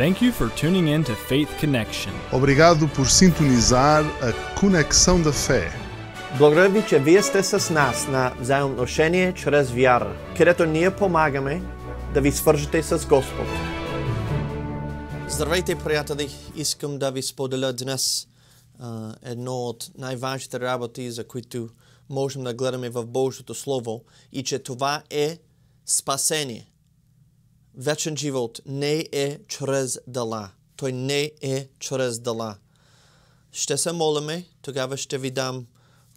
Thank you for tuning in to Faith Connection. Obrigado por sintonizar a Conexão da Fé. Благодаря ви, че вие сте с нас на взаимоотношение чрез вяра, където ние помагаме да ви свържете с Господ. Здравейте, приятели! Искам да ви споделя днес а, едно от най-важните работи, за които можем да гледаме в Божието Слово и че това е спасение. Вечен живот не е чрез дела. Той не е чрез дела. Ще се молиме, тогава ще ви дам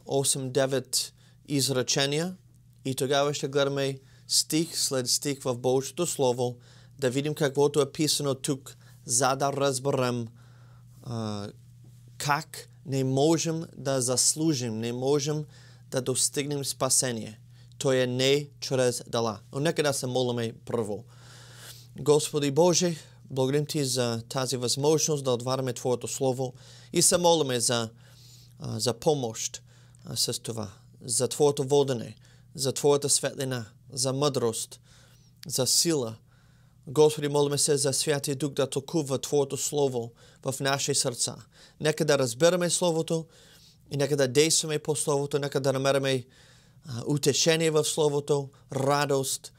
8-9 изречения и тогава ще гледаме стих след стих в Божието Слово, да видим каквото е писано тук, за да разберем а, как не можем да заслужим, не можем да достигнем спасение. То е не чрез дела. Но нека да се молиме първо. Господи Боже, благодарим Ти за тази възможност да отваряме Твоето Слово и се молиме за, за помощ с това, за Твоето водене, за Твоята светлина, за мъдрост, за сила. Господи, молиме се за Святия Дух да толкува Твоето Слово в наши сърца. Нека да разбераме Словото и нека да действаме по Словото, нека да намераме утешение в Словото, радост.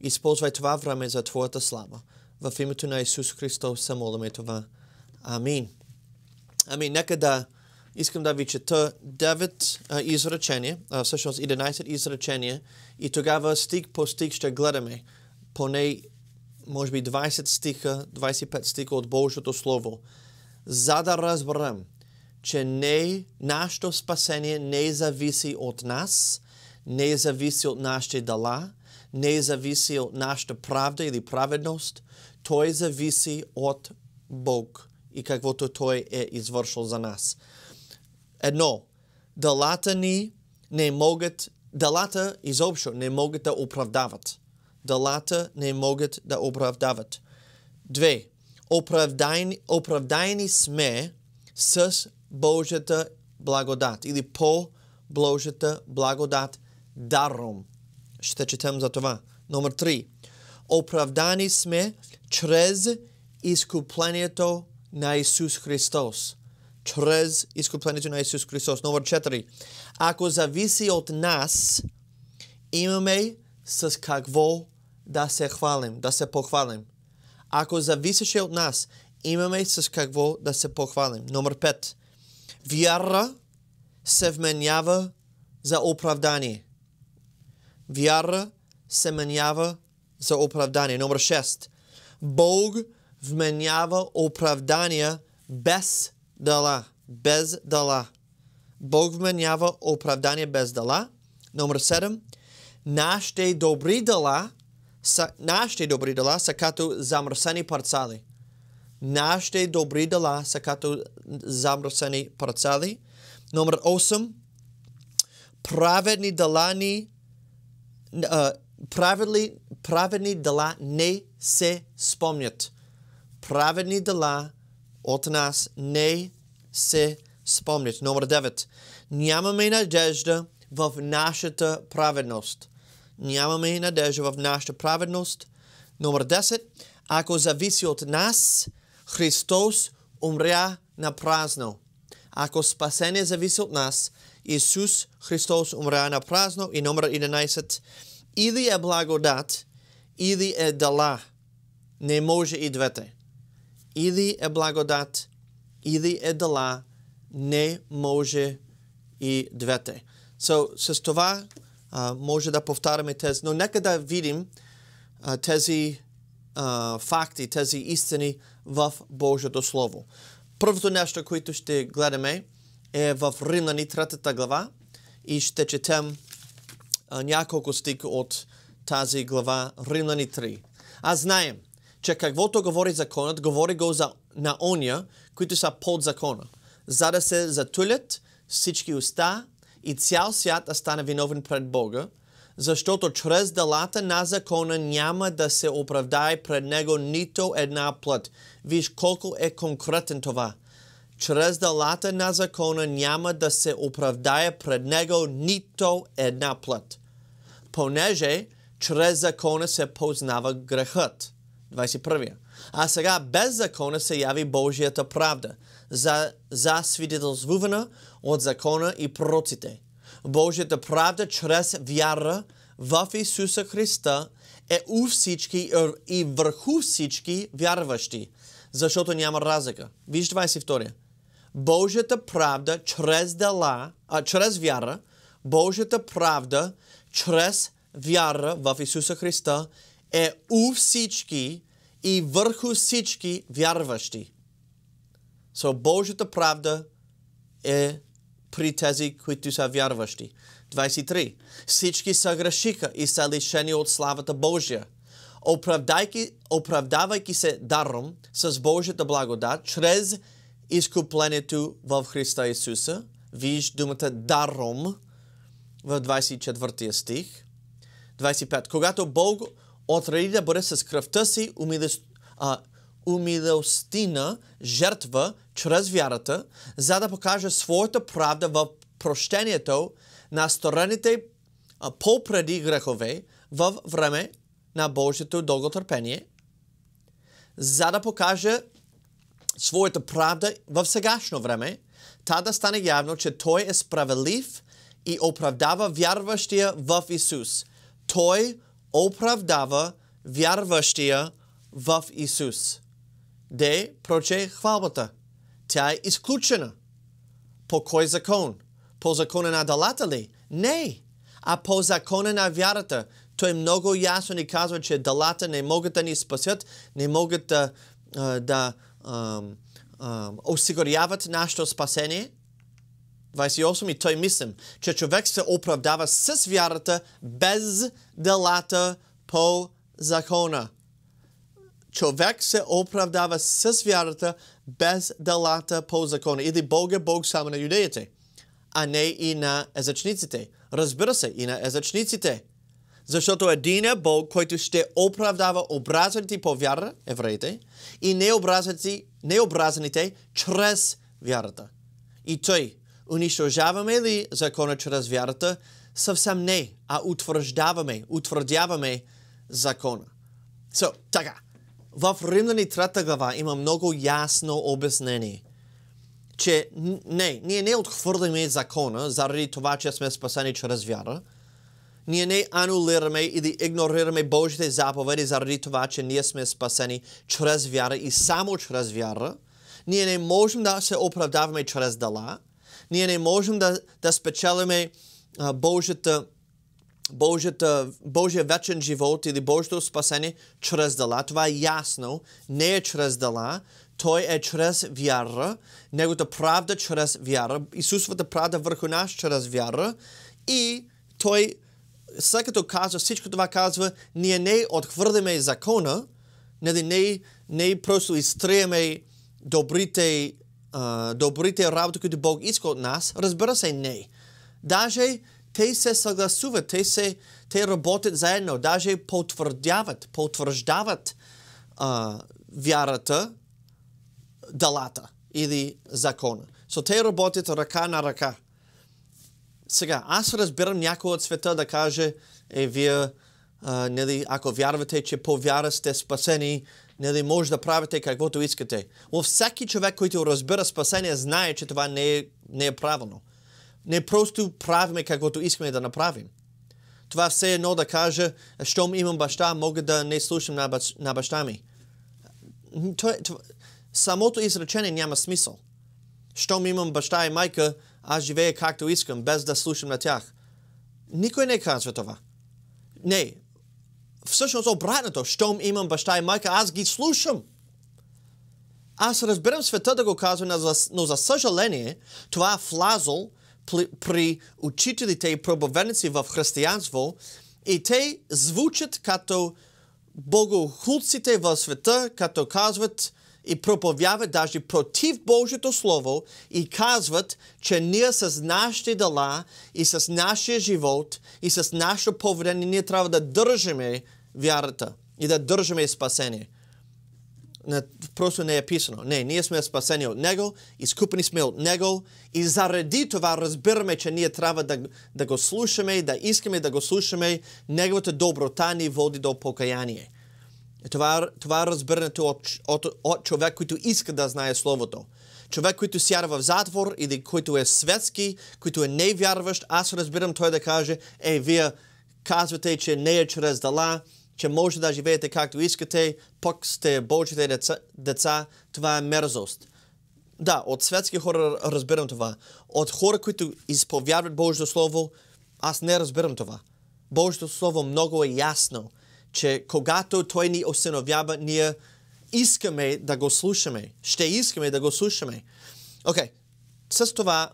Използвай това време за Твоята слава. В името на Исус Христос се молиме това. Амин. Амин. Нека да искам да ви чета 9 а, изречения, а, всъщност 11 изречения и тогава стих по стих ще гледаме поне може би 20 стиха, 25 стиха от Божието Слово, за да разберем, че не, нашето спасение не зависи от нас, не зависи от нашите дела, не зависи от нашата правда или праведност, той зависи от Бог и каквото Той е извършил за нас. Едно, делата ни не могат, делата изобщо не могат да оправдават. Делата не могат да оправдават. Две, оправдайни, оправдайни сме с Божията благодат или по Божията благодат даром. Ще четем за това. Номер три. Оправдани сме чрез изкуплението на Исус Христос. Чрез изкуплението на Исус Христос. Номер 4. Ако зависи от нас, имаме с какво да се хвалим, да се похвалим. Ако зависеше от нас, имаме с какво да се похвалим. Номер 5. Вяра се вменява за оправдание. Вяра се вменява за оправдание. Номер 6. Бог вменява оправдания без дела. Без дела. Бог вменява оправдание без дела. Номер 7. Нашите добри дела са, нашите добри дела са като замръсени парцали. Нашите добри дела са като замръсени парцали. Номер 8. Праведни дела ни праведни, праведни дела не се спомнят. Праведни дела от нас не се спомнят. Номер 9. Нямаме надежда в нашата праведност. Нямаме надежда в нашата праведност. Номер 10. Ако зависи от нас, Христос умря на празно. Ако спасение зависи от нас, Исус Христос умря на празно. И номер 11. Или е благодат, или е дела. Не може и двете. Или е благодат, или е дела. Не може и двете. So, с това uh, може да повтаряме тези. Но нека да видим uh, тези uh, факти, тези истини в Божието Слово. Първото нещо, което ще гледаме е в Римляни 3 глава и ще четем а, няколко стика от тази глава Римляни 3. Аз знаем, че каквото говори законът, говори го за, на оня, които са под закона, за да се затулят всички уста и цял свят да стане виновен пред Бога, защото чрез делата на закона няма да се оправдае пред него нито една плът. Виж колко е конкретен това. Чрез делата на закона няма да се оправдае пред него нито една плът. Понеже чрез закона се познава грехът. 21. А сега без закона се яви Божията правда, за, за свидетелствувана от закона и пророците. Божията правда чрез вяра в Исуса Христа е у всички и върху всички вярващи, защото няма разлика. Виж 22. Божията правда чрез дела, а чрез вяра, Божията правда чрез вяра в Исуса Христа е у всички и върху всички вярващи. So, Божията правда е при тези, които са вярващи. 23. Всички са грешиха и са лишени от славата Божия. Оправдайки, оправдавайки се даром с Божията благодат, чрез изкуплението в Христа Исуса, виж думата даром в 24 стих. 25. Когато Бог отреди да бъде с кръвта си умилостина жертва чрез вярата, за да покаже своята правда в прощението на сторените по-преди грехове в време на Божието дълготърпение, за да покаже своята правда в сегашно време, та да стане явно, че Той е справедлив и оправдава вярващия в Исус. Той оправдава вярващия в Исус. Де проче хвалбата. Тя е изключена. По кой закон? По закона на далата ли? Не. А по закона на вярата. Той много ясно ни казва, че далата не могат да ни спасят, не могат да, да осигуряват нашето спасение. 28. И той мислим, че човек се оправдава с вярата без делата по закона. Човек се оправдава с вярата без делата по закона. Или Бог е Бог само на юдеите, а не и на езачниците. Разбира се, и на езачниците. Защото един е Бог, който ще оправдава образаните по вяра, евреите, и необразаните чрез вярата. И той, унищожаваме ли закона чрез вярата? Съвсем не, а утвърждаваме, утвърдяваме закона. So, така, в Римляни 3 глава има много ясно обяснение, че не, ние не отхвърляме закона заради това, че сме спасени чрез вяра. Ние не анулираме или игнорираме Божите заповеди заради това, че ние сме спасени чрез вяра и само чрез вяра. Ние не можем да се оправдаваме чрез дела. Ние не можем да, да спечелиме Божията Божията, Божия вечен живот или Божието спасение чрез дела. Това е ясно. Не е чрез дела. Той е чрез вяра. Неговата правда чрез вяра. Исусовата правда върху нас чрез вяра. И той, след като казва всичко това, казва, ние не отхвърляме закона, не, не, не просто изтриеме добрите, добрите работи, които Бог иска от нас. Разбира се, не. Даже те се съгласуват, те, се, те работят заедно, даже потвърдяват, потвърждават а, вярата, далата или закона. So, те работят ръка на ръка. Сега, аз разбирам някой от света да каже, е, вие, а, нали, ако вярвате, че по вяра сте спасени, нали, може да правите каквото искате. Но всеки човек, който разбира спасение, знае, че това не е, не е правилно не просто правиме каквото искаме да направим. Това все едно да кажа, щом имам баща, мога да не слушам на, бащ, на баща ми. Това, това, самото изречение няма смисъл. Щом имам баща и майка, аз живея както искам, без да слушам на тях. Никой не казва това. Не. Всъщност обратното. Щом имам баща и майка, аз ги слушам. Аз разбирам света да го казва, но за съжаление, това е при учителите и пробовеници в християнство и те звучат като богохулците в света, като казват и проповяват даже против Божието Слово и казват, че ние с нашите дела и с нашия живот и с нашето поведение ние трябва да държиме вярата и да държиме спасение просто не е писано. Не, ние сме спасени от Него, изкупени сме от Него и заради това разбираме, че ние трябва да, да го слушаме, да искаме да го слушаме. Неговата доброта ни води до покаяние. Това, това е разбирането от, от, от човек, който иска да знае Словото. Човек, който сяда в затвор или който е светски, който е невярващ, аз разбирам той да каже, е, вие казвате, че не е чрез дала, че може да живеете както искате, пък сте Божите деца, деца, това е мерзост. Да, от светски хора разбирам това. От хора, които изповядват Божието Слово, аз не разбирам това. Божието Слово много е ясно, че когато Той ни осиновява, ние искаме да го слушаме. Ще искаме да го слушаме. Окей, okay. с това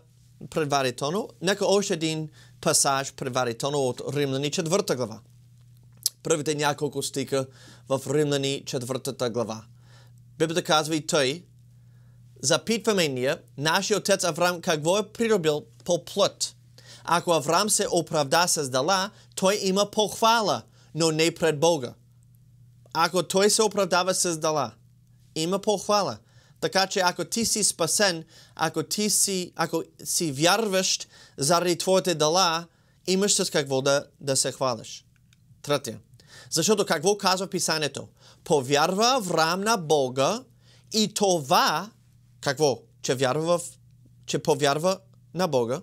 предварително, нека още един пасаж предварително от Римляни четвърта глава. Първите няколко стика в Римляни четвъртата глава. Библията казва и той, запитваме ние, нашия отец Авраам какво е придобил по плът. Ако Авраам се оправда с дала, той има похвала, но не пред Бога. Ако той се оправдава с дала, има похвала. Така че ако ти си спасен, ако ти си, ако си вярващ заради твоите дела, имаш с какво да, да се хвалиш. Третия. Защото какво казва писанието? Повярва Авраам на Бога и това, какво? Че вярва в, че повярва на Бога,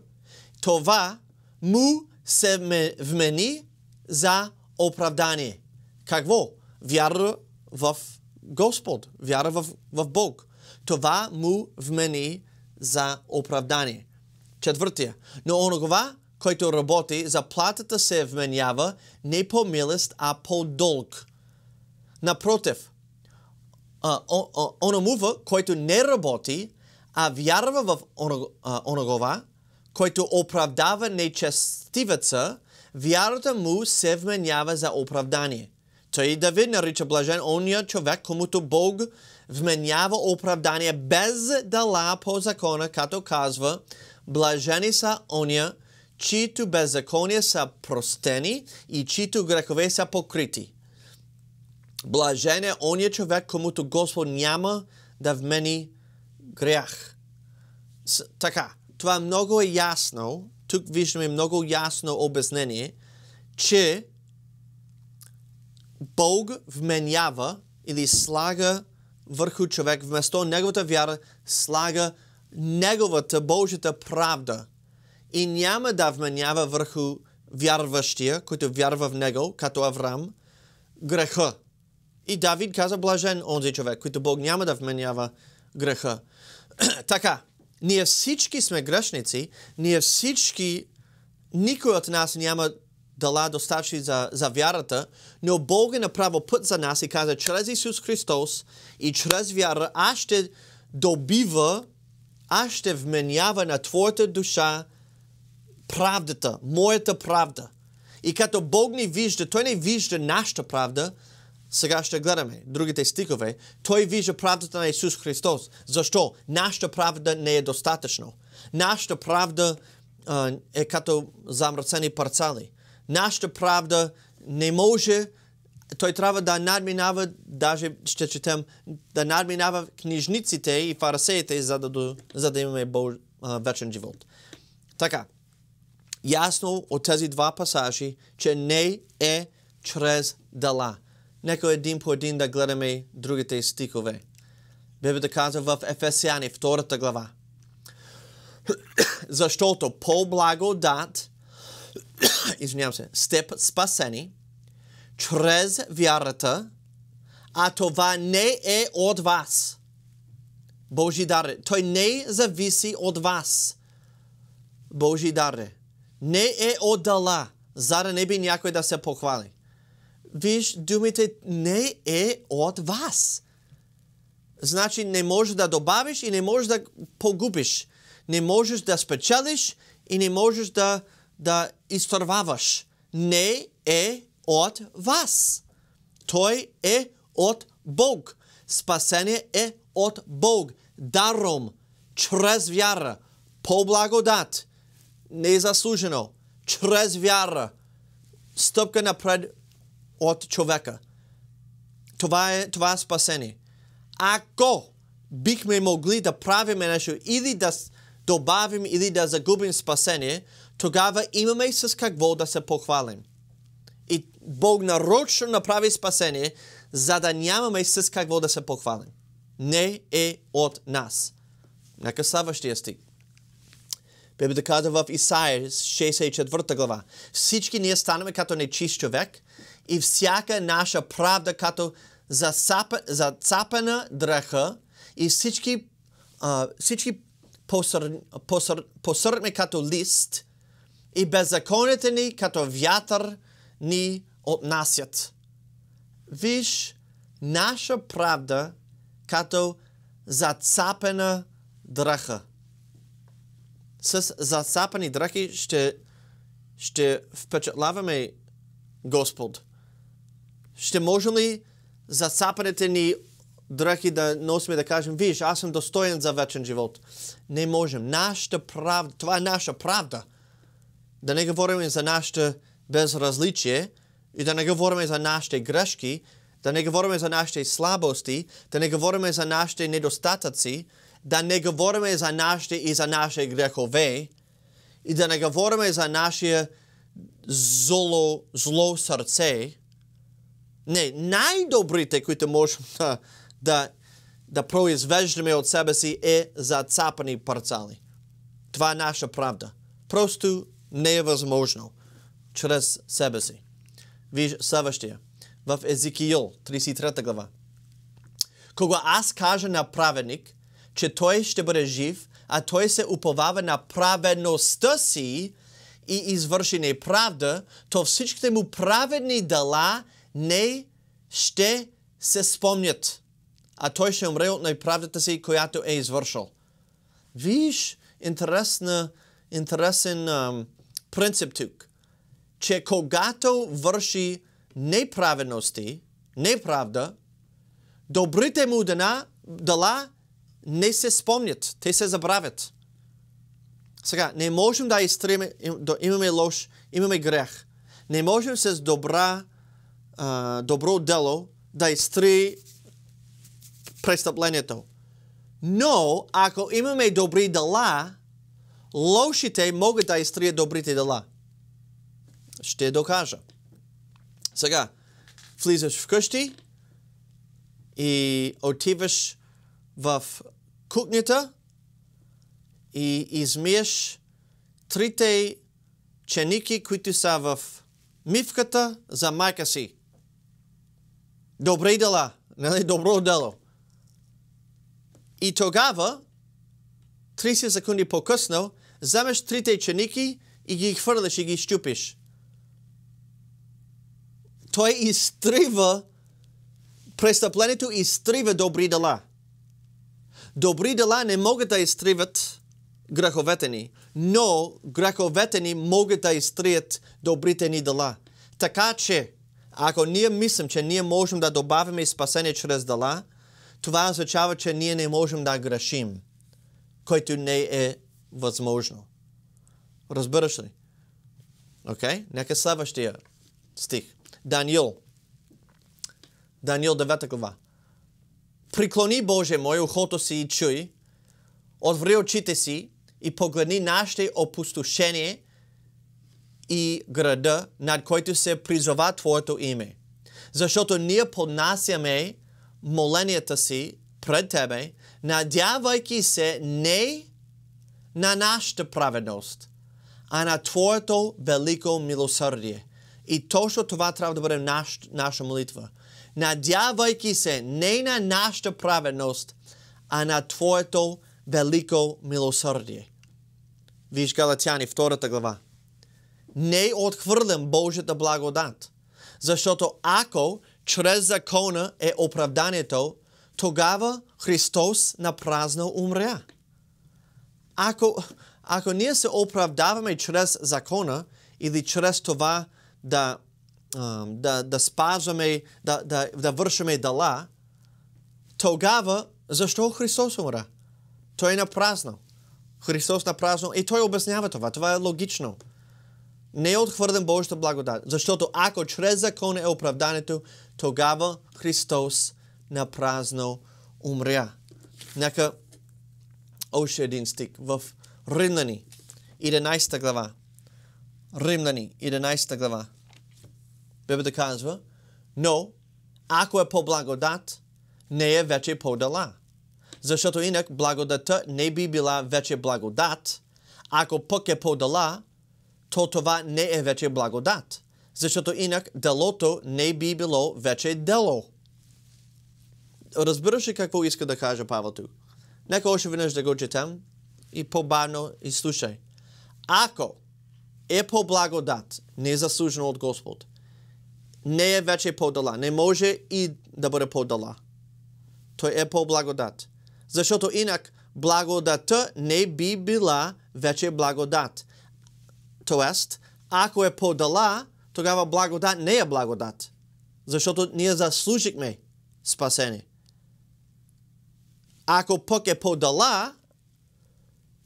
това му се вмени за оправдание. Какво? Вяра в Господ, вяра в, в Бог. Това му вмени за оправдание. Четвъртия. Но онова, който работи, заплатата се вменява не по милост, а по дълг. Напротив, ономува, който не работи, а вярва в оногова, който оправдава нечестивеца, вярата му се вменява за оправдание. Той Давид нарича блажен ония човек, комуто Бог вменява оправдание без дала по закона, като казва, блажени са ония, чието беззакония са простени и чието грехове са покрити. Блажен е ония човек, комуто Господ няма да вмени грях. Така, това много е ясно, тук виждаме много ясно обяснение, че Бог вменява или слага върху човек, вместо неговата вяра, слага неговата Божията правда и няма да вменява върху вярващия, който вярва в него, като Авраам, греха. И Давид каза блажен онзи човек, който Бог няма да вменява греха. така, ние всички сме грешници, ние всички, никой от нас няма дала достатъчно за, за вярата, но Бог е направил път за нас и каза, чрез Исус Христос и чрез вяра, аз ще добива, аз ще вменява на твоята душа правдата, моята правда. И като Бог ни вижда, Той не вижда нашата правда, сега ще гледаме другите стикове, Той вижда правдата на Исус Христос. Защо? Нашата правда не е достатъчно. Нашата правда а, е като замръцени парцали. Нашата правда не може, той трябва да надминава, даже ще четем, да надминава книжниците и фарасеите, за да, за да имаме Бож, а, вечен живот. Така, ясно от тези два пасажи, че не е чрез дела. Нека един по един да гледаме другите стихове. Библията казва в Ефесяни, втората глава. Защото по благодат, извинявам се, сте спасени чрез вярата, а това не е от вас. Божи дар. Той не зависи от вас. Божи дар. Не е от дала, за да не би някой да се похвали виж, думите не е от вас. Значи не можеш да добавиш и не можеш да погубиш. Не можеш да спечелиш и не можеш да, да изтърваваш. Не е от вас. Той е от Бог. Спасение е от Бог. Даром, чрез вяра, по благодат, незаслужено, чрез вяра, стъпка напред от човека. Това е, това е спасение. Ако бихме могли да правим нещо или да добавим или да загубим спасение, тогава имаме с какво да се похвалим. И Бог нарочно направи спасение, за да нямаме с какво да се похвалим. Не е от нас. Нека следващия стих. Библията казва в Исаия 64 глава. Всички ние станаме като нечист човек и всяка наша правда като зацапана драха и всички, а, всички посър, посър, посърме като лист и беззаконите ни като вятър ни отнасят. Виж наша правда като зацапена драха. С зацапани драхи ще, ще впечатляваме Господ. Ще можем ли зацапаните ни драхи да носим да кажем, виж, аз съм достоен за вечен живот. Не можем. Нашата правда, това е наша правда. Да не говорим за нашата безразличие и да не говорим за нашите грешки, да не говорим за нашите слабости, да не говорим за нашите недостатъци, да не говорим за нашите и за нашите грехове и да не говорим за нашия зло, зло сърце. Не, най-добрите, които можем да, да, да произвеждаме от себе си е зацапани парцали. Това е наша правда. Просто не е възможно чрез себе си. Виж следващия. В Езикиил, 33 глава. Кога аз кажа на праведник, че той ще бъде жив, а той се уповава на праведността си и извърши неправда, то всичките му праведни дела не ще се спомнят, а той ще умре от неправдата си, която е извършил. Виж, интересна, интересен um, принцип тук, че когато върши неправедности, неправда, добрите му дела, дела не се спомнят, те се забравят. Сега, не можем да изтриме, да имаме лош, имаме грех. Не можем с добра, а, добро дело да изтри престъплението. Но, ако имаме добри дела, лошите могат да изтрият добрите дела. Ще докажа. Сега, влизаш вкъщи и отиваш в кухнята и измиеш трите ченики, които са в мивката за майка си. Добре дела, нали? Добро дело. И тогава, 30 секунди по-късно, вземеш трите ченики и ги хвърляш и ги щупиш. Той изтрива престъплението изтрива добри дела. Добри дела не могат да изтриват греховете ни, но греховете ни могат да изтрият добрите ни дела. Така че, ако ние мислим, че ние можем да добавим спасение чрез дела, това означава, че ние не можем да грешим, който не е възможно. Разбираш ли? Окей? Okay? Нека следващия стих. Даниил. Даниил 9 глава. Приклони, Боже мой, ухото си и чуй, отвори очите си и погледни нашите опустошение и града, над който се призова Твоето име. Защото ние поднасяме моленията си пред Тебе, надявайки се не на нашата праведност, а на Твоето велико милосърдие. И точно това трябва да бъде наш, наша молитва – надявайки се не на нашата праведност, а на Твоето велико милосърдие. Виж Галатяни, втората глава. Не отхвърлям Божията благодат, защото ако чрез закона е оправданието, тогава Христос на празно умря. Ако, ако ние се оправдаваме чрез закона или чрез това да да, да спазваме, да, да, да вършиме дела, тогава защо Христос умра? Той е на празно. Христос на празно. И той обяснява това. Това е логично. Не е отхвърлен Божията благодат. Защото ако чрез закон е оправдането, тогава Христос на празно умря. Нека още един стик в Римляни, 11 глава. Римляни, 11 глава. Библията казва, но Ако е по благодат, не е вече по дела. Защото инак благодата не би била вече благодат. Ако пък е по дела, то това не е вече благодат. Защото инак делото не би било вече дело. Разбираш ли какво иска да каже Павел тук? Нека още веднъж да го четем и по-бавно изслушай. Ако е по благодат, не е заслужено от Господ, не е вече по не може и да бъде по дела. Той е по благодат. Защото инак благодата не би била вече благодат. Тоест, ако е по дела, тогава благодат не е благодат. Защото ние заслужихме спасение. Ако пък е по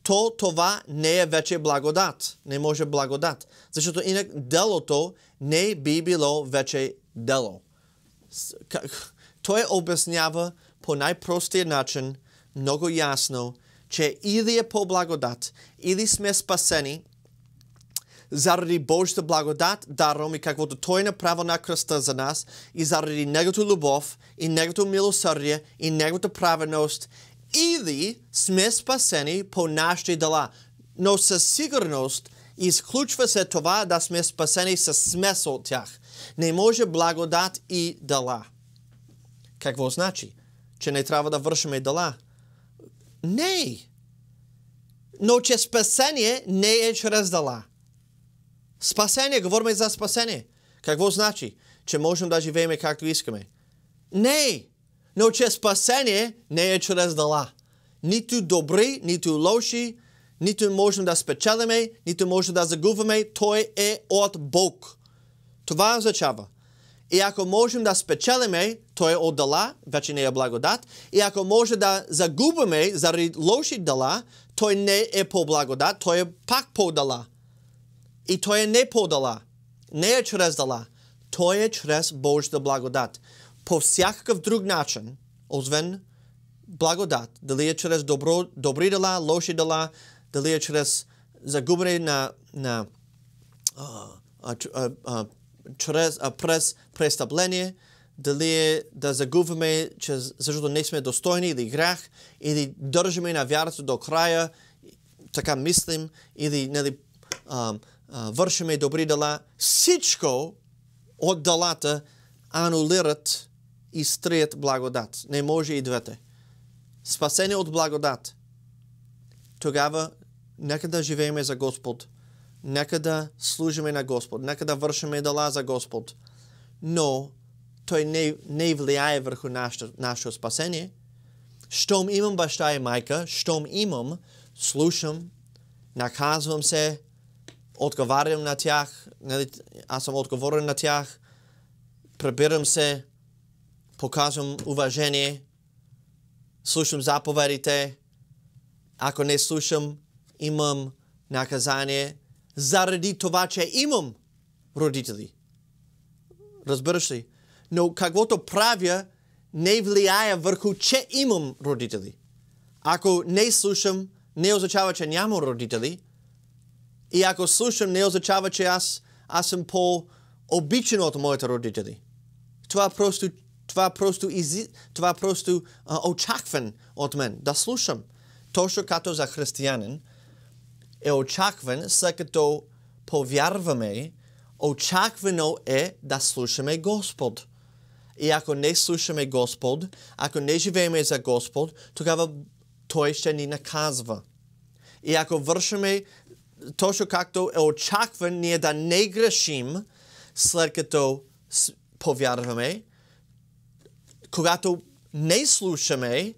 то това не е вече благодат. Не може благодат. Защото инак делото не би било вече дело. Той обяснява по най-простия начин, много ясно, че или е по благодат, или сме спасени заради Божията благодат, даром и каквото Той направи на кръста за нас, и заради Неговата любов, и Неговото милосърдие, и Неговата праведност, или сме спасени по нашите дела. Но със сигурност изключва се това да сме спасени с смесъл от тях. Не може благодат и дела. Какво значи? Че не трябва да вършиме дела? Не! Но че спасение не е чрез дела. Спасение, говорим за спасение. Какво значи? Че можем да живеем както искаме. Не! Но че спасение не е чрез дела. Нито добри, нито лоши, нито можем да спечелиме, нито можем да загубваме. Той е от Бог. Това означава. И ако можем да спечелиме, той е от дела, вече не е благодат. И ако може да загубваме заради лоши дела, той не е по благодат, той е пак по дела. И той е не по дела. Не е чрез дела. Той е чрез Божията благодат по всякакъв друг начин, освен благодат, дали е чрез добро, добри дела, лоши дела, дали е чрез загубане на, на а, а, а, чрез, а, през престъпление, дали е да загубваме, че, защото не сме достойни или грях, или държиме на вярата до края, така мислим, или нали, а, а, вършиме добри дела. Всичко от делата анулират и стрият благодат. Не може и двете. Спасение от благодат. Тогава нека да живееме за Господ. Нека да служиме на Господ. Нека да вършиме дела за Господ. Но той не, не влияе върху нашето, спасение. Щом имам баща и майка, щом имам, слушам, наказвам се, отговарям на тях, нали, аз съм отговорен на тях, пребирам се, показвам уважение, слушам заповедите. Ако не слушам, имам наказание заради това, че имам родители. Разбираш ли? Но каквото правя не влияе върху, че имам родители. Ако не слушам, не означава, че нямам родители. И ако слушам, не означава, че аз, аз съм по-обичан от моите родители. Това просто това просто, изи, това просто а, очакван от мен да слушам. Точно като за християнин е очакван, след като повярваме, очаквано е да слушаме Господ. И ако не слушаме Господ, ако не живееме за Господ, тогава Той ще ни наказва. И ако вършиме точно както е очакван ние да не грешим, след като повярваме, когато не слушаме,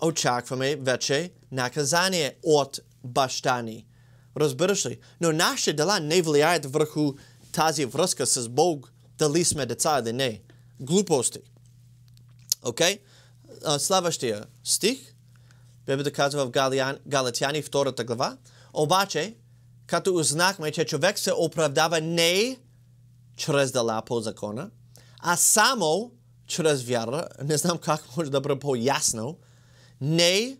очакваме вече наказание от баща ни. Разбираш ли? Но нашите дела не влияят върху тази връзка с Бог, дали сме деца или не. Глупости. Окей? Okay? Следващия стих, Библията казва в Галатяни, втората глава, обаче, като узнахме, че човек се оправдава не чрез дела по закона, а само чрез вяра, не знам как може да бъде по-ясно, не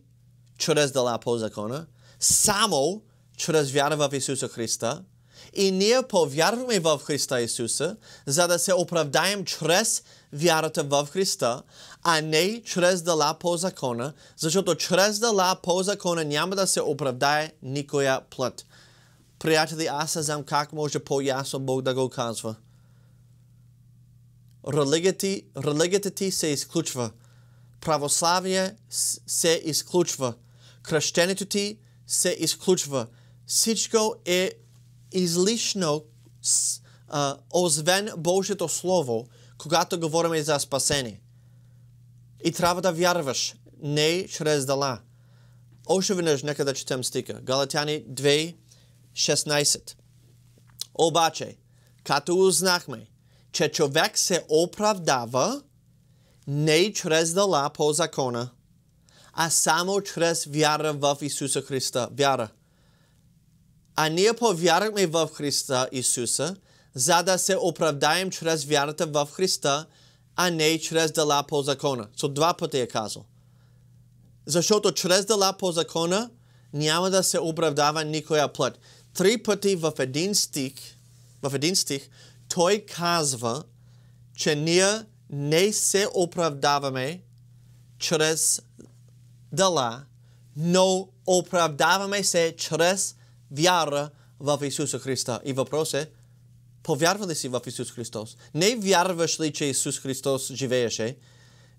чрез дела по закона, само чрез вяра в Исуса Христа И ние повярваме в Христа Исуса, за да се оправдаем чрез вярата в Христа, а не чрез дела по закона, защото чрез дела по закона няма да се оправдае никоя плът. Приятели, аз не знам как може по-ясно Бог да го казва. Религията, религията ти се изключва. Православие се изключва. Кръщението ти се изключва. Всичко е излишно, а, освен Божието Слово, когато говорим за спасение. И трябва да вярваш, не чрез дела. Още веднъж нека да четем стика. Галатяни 2, 16. Обаче, като узнахме, че човек се оправдава не чрез дела по закона, а само чрез вяра в Исуса Христа. Вяра. А ние повярваме в Христа Исуса, за да се оправдаем чрез вярата в Христа, а не чрез дела по закона. So, два пъти е казал. Защото чрез дела по закона няма да се оправдава никоя плът. Три пъти в един стих, в един стих, той казва, че ние не се оправдаваме чрез дела, но оправдаваме се чрез вяра в Исуса Христа. И въпрос е, повярва ли си в Исус Христос? Не вярваш ли, че Исус Христос живееше?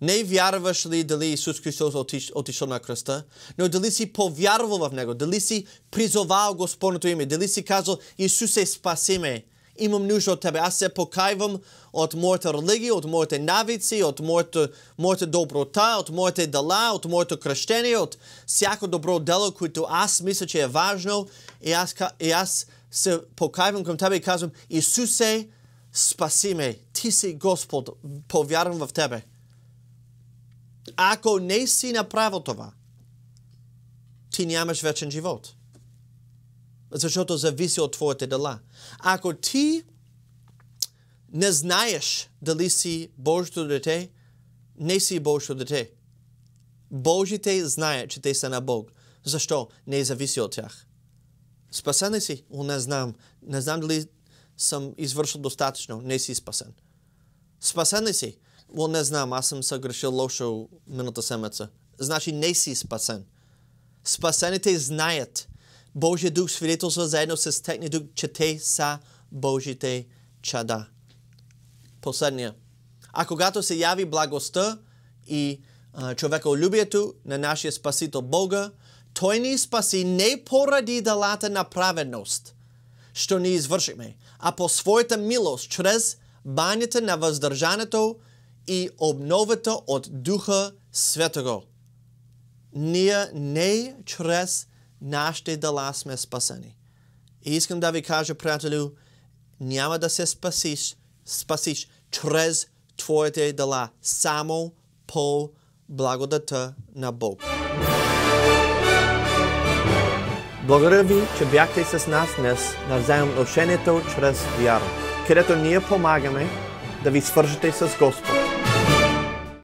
Не вярваш ли дали Исус Христос отиш, отишъл на кръста, но дали си повярвал в Него, дали си призовал Господното име, дали си казал Исусе спаси ме, имам нужда от Тебе, аз се покайвам от моята религия, от моите навици, от моята, моята доброта, от моите дела, от моето кръщение, от всяко добро дело, което аз мисля, че е важно и аз, и аз се покайвам към Тебе и казвам Исусе, спаси ме, Ти си Господ, повярвам в Тебе. Ако не си направил това, ти нямаш вечен живот. Защото зависи от твоите дела. Ако ти не знаеш дали си Божието дете, не си Божието дете. Божите знаят, че те са на Бог. Защо? Не зависи от тях. Спасен си? О, не знам. Не знам дали съм извършил достатъчно. Не си спасен. Спасен ли си? Well, не знам, аз съм съгрешил лошо миналата седмица. Значи не си спасен. Спасените знаят. Божия дух свидетелства заедно с техния дух, че те са Божите чада. Последния. А когато се яви благостта и а, човеколюбието на нашия Спасител Бога, Той ни спаси не поради делата на праведност, що ни извършихме, а по своята милост, чрез банята на въздържането и обновата от Духа Светого. Ние не чрез нашите дела сме спасени. И искам да ви кажа, приятелю, няма да се спасиш, спасиш чрез твоите дела, само по благодата на Бог. Благодаря ви, че бяхте с нас днес на взаимоотношението чрез вяра, където ние помагаме да ви свържете с Господ.